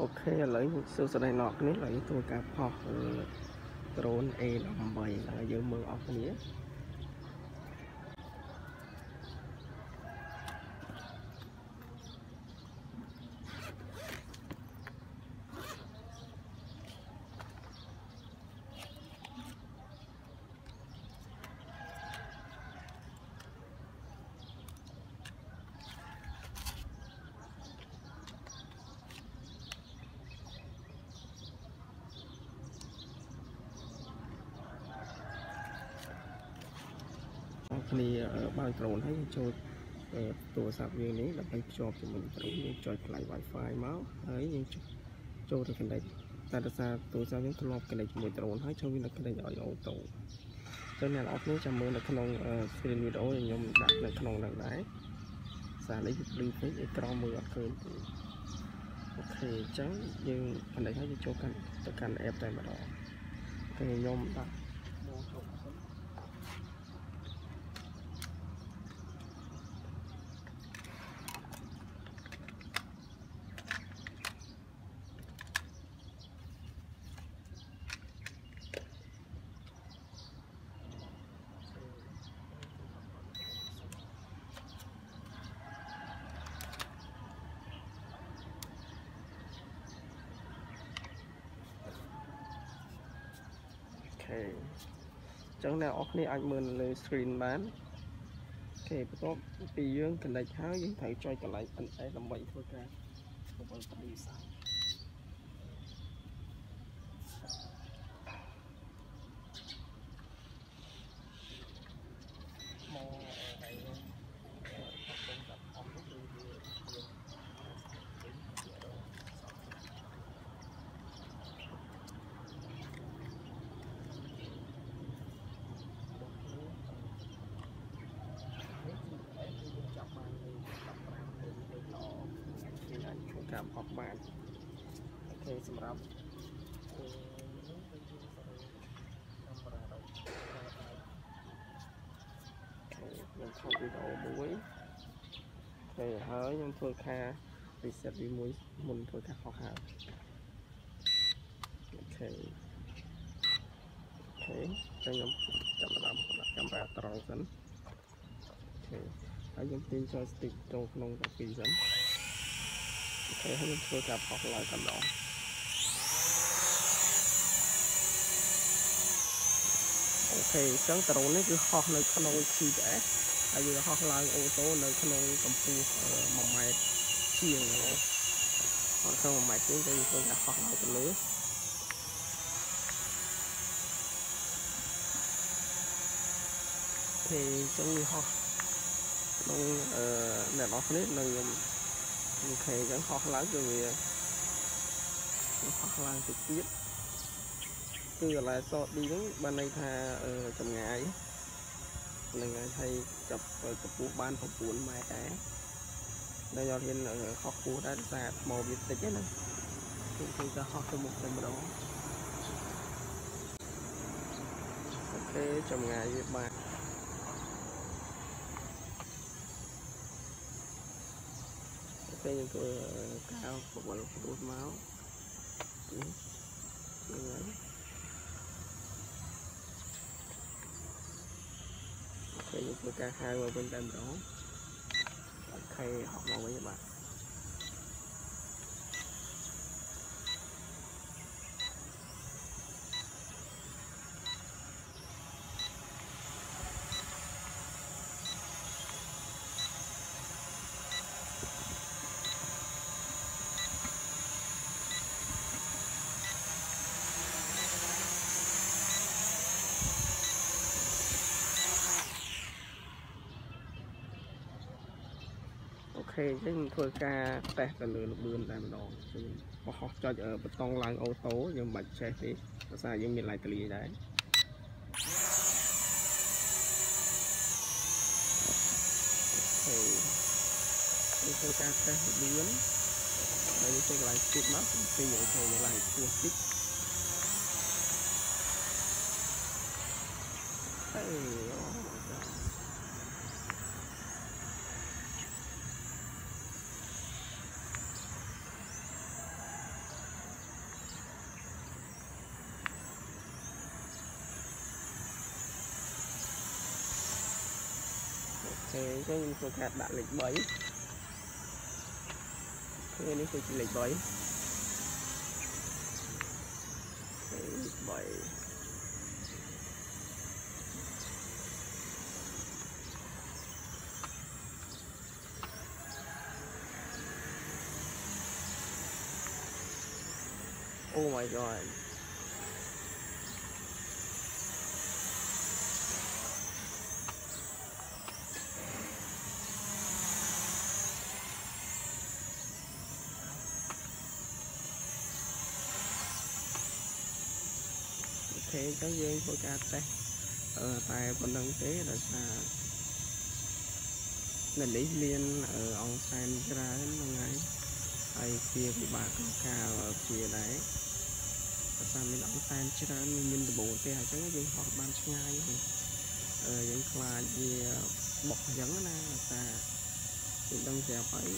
អូខេឥឡូវសួស្តីអ្នកគ្នាឥឡូវធ្វើការផុសដ្រូន A18 ហើយយើងមើលអស់គ្នា គ្នាបើកដ្រូនហើយចូលទូរស័ព្ទយើងនេះដើម្បីភ្ជាប់ជាមួយដ្រូនយើងចុចផ្លៃ Wi-Fi មកហើយយើងចូលទៅ connect តែដោយសារទូរស័ព្ទយើងធ្លាប់ connect ជាមួយដ្រូនហើយចូលវានៅ connect ឲ្យអូតូចឹងអ្នកនរគ្នាចាំមើលនៅក្នុង screen video ខ្ញុំដាក់នៅក្នុងហ្នឹងដែរសារនេះវាភ្លឺពេកអេក្រង់មើលអត់ឃើញទេអូខេអញ្ចឹងយើង connect ហើយយើងចូលកាន់ទៅកាន់ app តែម្ដងគឺខ្ញុំដាក់មកចូល ខេអញ្ចឹងអ្នកនរគ្នាអាចមើលលើ screen បានអូខេបន្ទាប់ពីយើង connect ហើយយើងត្រូវចុចកន្លែង NS ដើម្បីធ្វើការបង្វិលបដិស័យការផុសបានអូខេ សម្រាប់ខ្ញុំថតវីដេអូមួយអូខេហើយខ្ញុំធ្វើការ reset វាមួយមុនធ្វើការខុសហើយអូខេអូខេចឹងខ្ញុំចាប់ផ្ដើមដាក់កាមេរ៉ាត្រង់សិនokay ហើយខ្ញុំទាញចូល stick ចូលក្នុងតាពីសិន okay ហើយខ្ញុំធ្វើការផុសឡើងកណ្ដង okay អញ្ចឹងដ្រូននេះគឺហោះនៅក្នុង GPS ហើយយើងហោះឡើង auto នៅក្នុងកម្ពស់1ម៉ែត្រជាងហ្នឹងអត់ក្នុង1ម៉ែត្រជាងទៅយើងធ្វើការហោះឡើងទៅលើទេអញ្ចឹងវាហោះក្នុងអឺអ្នកនរគ្នានៅខ្ញុំអូខេអញ្ចឹងហោះឡើងគឺវាហោះឡើងទៅទៀត គឺកន្លែងសតឌីហ្នឹងបានន័យថាចម្ងាយនឹងហើយចាប់កម្ពស់បាន9ម៉ែត្រដែរដែលយកហ៊ានខុសខ្ពស់ដែរដោយសារថ្មវាតិចណាគឺគឺจะហោះទៅមុខតែម្ដងអូខេចម្ងាយវាបានពេលយើងធ្វើកៅបបលព្រោះមកនេះ ហ្នឹងពេលយើងធ្វើការហៅមកវិញតែម្ដងអូខេហក់មកវិញបាទ ខេអញ្ចឹងធ្វើការតេស្តទៅលើលបឿនតែម្ដងខ្ញុំបោះចុចបតុងឡើងអូតូយើងមិនបាច់ចេះទេភាសាយើងមានឡាយតលីដែរអូខេនេះធ្វើការតេស្តលបឿនហើយយើងចេញកន្លែងស្ទីកមកពីអូខេកន្លែងពោះស្ទីក ហើយខេអញ្ចឹងខ្ញុំធ្វើការដាក់លេខ3គឺនេះគឺជាលេខ3លេខ3 Oh my god. Ok, cháu Dương của ca tê ờ, tại bên đăng tế là xa là lý liên ở ông san ra đến ngày ហើយវាពិបាកក្នុងការជាដែរភាសាមានអង្តែនច្រើនមានដំបូងទេអញ្ចឹងយើងហោះបានឆ្ងាយអឺយើងខ្លាចវាបុកអញ្ចឹងណាថាយើងដឹងស្រាប់ហើយ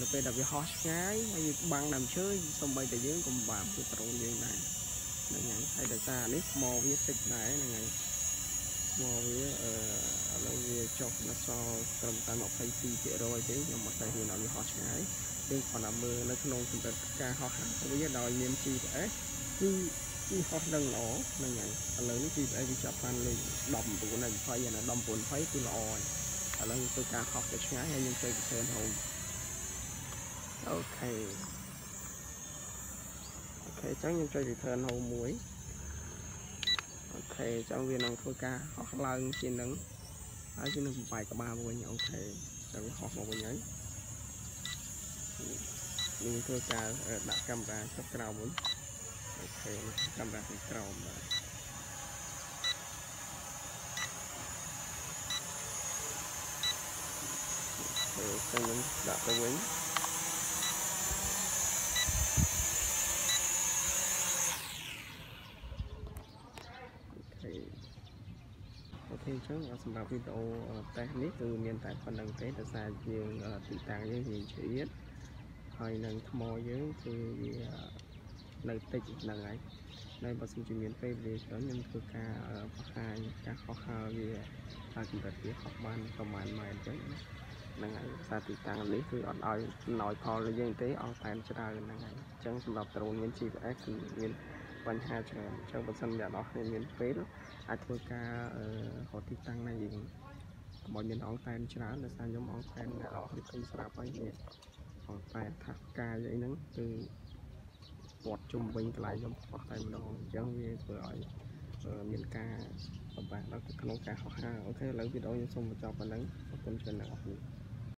នៅពេលដែលវាហោះឆ្ងាយហើយវាបាំងដើមឈើសំបីតែយើងក៏ពិបាកពីដ្រូនយើងដែរ ហ្នឹងហើយហើយដោយសារនេះថ្មវាតិចដែរហ្នឹងហើយថ្មវាអឺឥឡូវវាចុះដល់សល់ត្រឹមតែ22%ទេខ្ញុំអត់ដែលហ៊ានឲ្យវាហោះឆ្ងាយយើងគ្រាន់តែមើលនៅក្នុងកម្រិតការហោះហើរវាដោយមាន GPS គឺគឺហោះនឹងល្អហ្នឹងហើយឥឡូវនេះ GPS វាចាប់បានលេខ19ហើយ20អាណា19 20គឺល្អហើយឥឡូវធ្វើការហោះទៅឆ្ងាយហើយយើងចូលទៅ turn home okay okay អញ្ចឹងយើងចូល return home មួយ okay អញ្ចឹងវានឹងធ្វើការហោះឡើងជានឹងហើយវានឹងបំបែកក្បាលវិញ okay អញ្ចឹងវាហោះមកវិញហើយនេះធ្វើការដាក់កាមេរ៉ាចុះក្រោមវិញ okay កាមេរ៉ាខាងក្រោមបាទokay ខ្ញុំដាក់ទៅវិញ okay អញ្ចឹងសម្រាប់វីដេអូតេស្តនេះគឺមានតែប៉ុណ្្នឹងទេដោយសារយើងទីតាំងយើងវាជ្រៀតហើយនឹងថ្មយើងគឺវានៅតិចហ្នឹងហើយនៅបើសិនជាមានពេលវេលាច្រើនខ្ញុំធ្វើការបង្ហាញការខុសហើវាហើយកម្រិតវាខុសបានប្រហែលម៉ែត្រអញ្ចឹងហ្នឹងហើយសារទីតាំងនេះគឺអត់ឲ្យចំណោយផលលើយើងទេអស់តែច្រើនហ្នឹងហើយអញ្ចឹងសម្រាប់ដ្រូនមាន GPS គឺមាន បញ្ហាច្រើនអញ្ចឹងបើសិនជាអ្នកនរគ្នាមានពេលអាចធ្វើការរកទីតាំងណាយើងកុំឲ្យមានអង្តែនច្រើនដោយសារខ្ញុំអង្តែនអ្នកនរគ្នាឃើញស្រាប់ហើយនេះផងតែថាកាយអីហ្នឹងគឺពាត់ជុំវិញកន្លែងខ្ញុំអស់តែម្ដងអញ្ចឹងវាធ្វើឲ្យមានការពិបាកដល់ក្នុងការហោះហើរអូខេឥឡូវវីដេអូខ្ញុំសូមបញ្ចប់ប៉ុណ្ណឹងអរគុណច្រើនអ្នកនរ